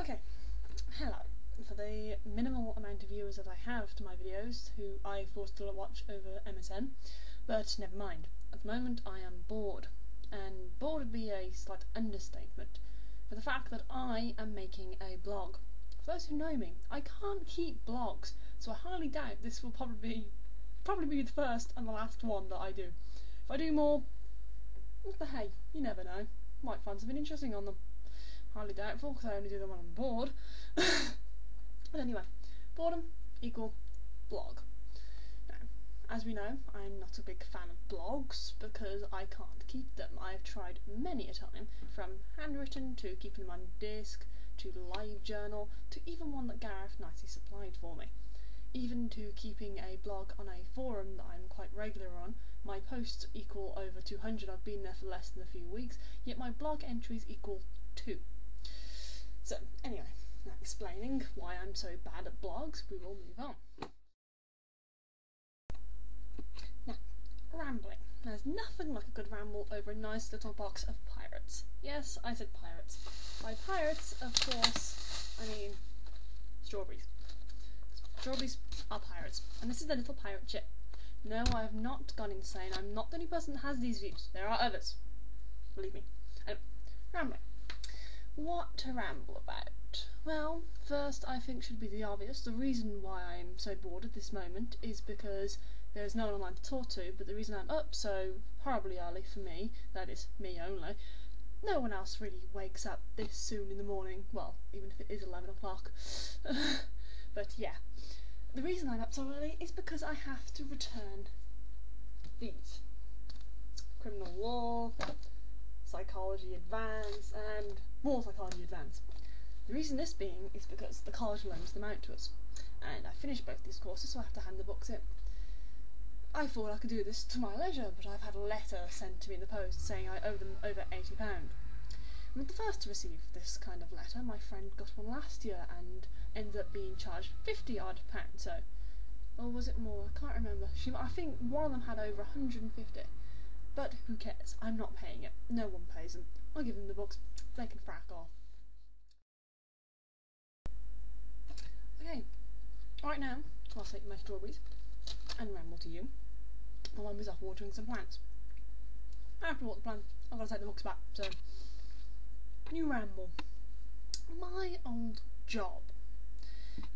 Okay, hello. For the minimal amount of viewers that I have to my videos, who I force to watch over MSN, but never mind. At the moment I am bored, and bored would be a slight understatement, for the fact that I am making a blog. For those who know me, I can't keep blogs, so I highly doubt this will probably be, probably be the first and the last one that I do. If I do more, what the hey, you never know. Might find something interesting on them. Highly doubtful, because I only do them when I'm bored. but anyway, boredom equal blog. Now, as we know, I'm not a big fan of blogs because I can't keep them. I've tried many a time, from handwritten to keeping them on disk, to live journal, to even one that Gareth nicely supplied for me. Even to keeping a blog on a forum that I'm quite regular on. My posts equal over 200, I've been there for less than a few weeks, yet my blog entries equal 2. So, anyway, explaining why I'm so bad at blogs, we will move on. Now, rambling. There's nothing like a good ramble over a nice little box of pirates. Yes, I said pirates. By pirates, of course, I mean strawberries. Strawberries are pirates, and this is the little pirate ship. No, I have not gone insane. I'm not the only person that has these views. There are others. Believe me. Anyway, rambling. What to ramble about? Well, first I think should be the obvious. The reason why I'm so bored at this moment is because there's no one online to talk to, but the reason I'm up so horribly early for me, that is, me only, no one else really wakes up this soon in the morning. Well, even if it is 11 o'clock. but yeah. The reason I'm up so early is because I have to return these. Criminal law, Psychology Advance, and more Psychology Advance. The reason this being is because the college loans them out to us, and I finished both these courses, so I have to hand the books in. I thought I could do this to my leisure, but I've had a letter sent to me in the post saying I owe them over eighty pound. I'm the first to receive this kind of letter. My friend got one last year and ended up being charged fifty odd pounds. So, or was it more? I can't remember. She, I think one of them had over 150. But who cares? I'm not paying it. No one pays them. I'll give them the books. They can frack off. Okay, right now, I'll take my strawberries and ramble to you while I'm off watering some plants. To water the plant. I've got to take the books back, so new ramble. My old job.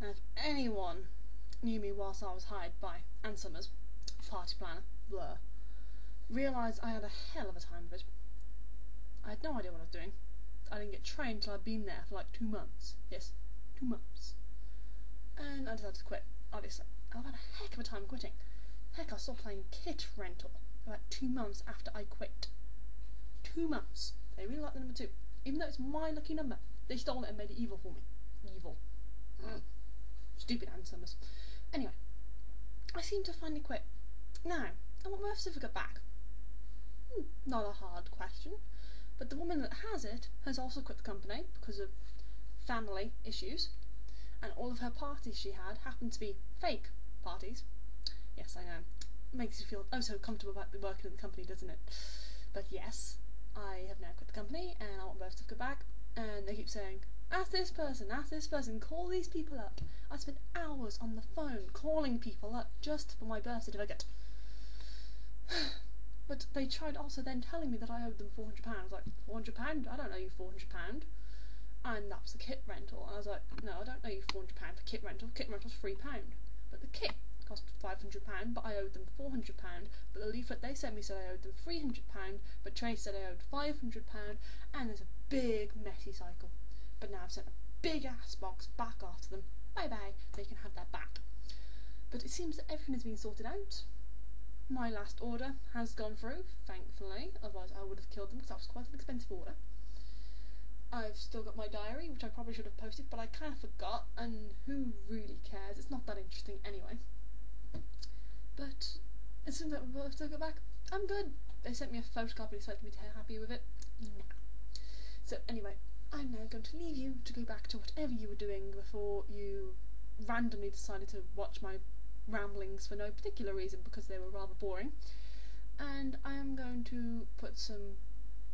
And if anyone knew me whilst I was hired by Ann Summers, party planner, blur, realised I had a hell of a time of it. I had no idea what I was doing. I didn't get trained till I'd been there for like two months. Yes, two months. And I decided to quit, obviously. I've had a heck of a time quitting. Heck, I stopped playing Kit Rental about two months after I quit. Two months. They really like the number two. Even though it's my lucky number, they stole it and made it evil for me. Evil. Mm. Stupid Ann Summers. Anyway, I seem to finally quit. Now, I want my certificate back. Not a hard question. But the woman that has it has also quit the company because of family issues, and all of her parties she had happened to be fake parties. Yes, I know. Makes you feel oh so comfortable about working in the company, doesn't it? But yes, I have now quit the company and I want my certificate back. And they keep saying, ask this person, ask this person, call these people up. I spent hours on the phone calling people up just for my birth certificate. But they tried also then telling me that I owed them four hundred pounds. I was like four hundred pound? I don't owe you four hundred pound. And that was the kit rental. And I was like, no, I don't owe you four hundred pound for kit rental. Kit rental's three pound. But the kit cost five hundred pound, but I owed them four hundred pound. But the leaflet they sent me said I owed them three hundred pound. But Trace said I owed five hundred pound. And there's a big messy cycle. But now I've sent a big ass box back after them. Bye bye. They can have that back. But it seems that everything has been sorted out. My last order has gone through, thankfully, otherwise I would have killed them because that was quite an expensive order. I've still got my diary, which I probably should have posted, but I kind of forgot, and who really cares? It's not that interesting anyway. But as soon as I still got back, I'm good. They sent me a photocopy, expecting me to be happy with it. So anyway, I'm now going to leave you to go back to whatever you were doing before you randomly decided to watch my ramblings for no particular reason because they were rather boring. And I am going to put some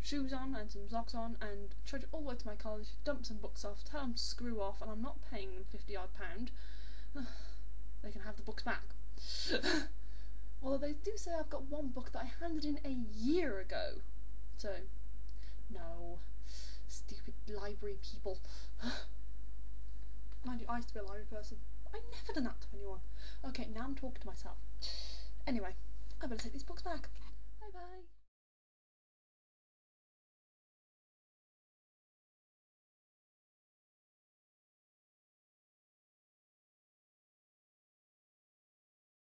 shoes on and some socks on and trudge all the way to my college, dump some books off, tell them to screw off, and I'm not paying them fifty odd pound. they can have the books back. Although they do say I've got one book that I handed in a year ago. So, no. Stupid library people. Mind you, I used to be a library person. I never done that to anyone. Okay, now I'm talking to myself. Anyway, I better take these books back. Bye bye.